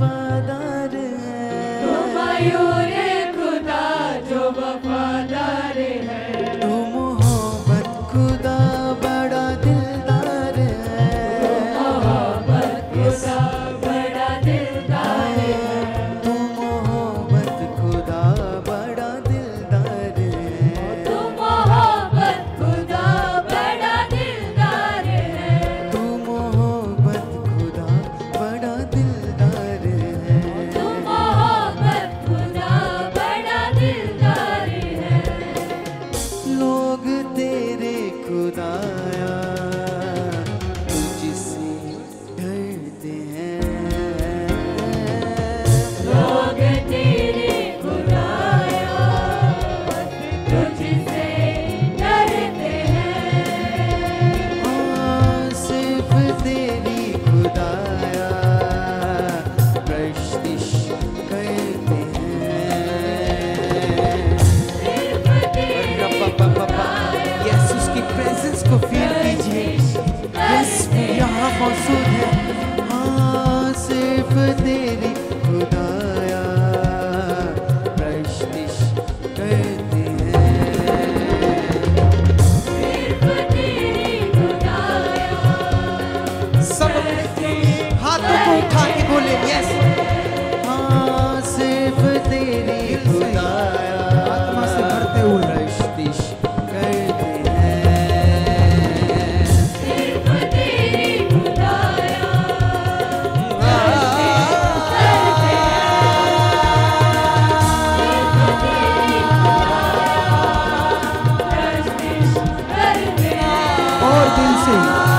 Pada Tennessee.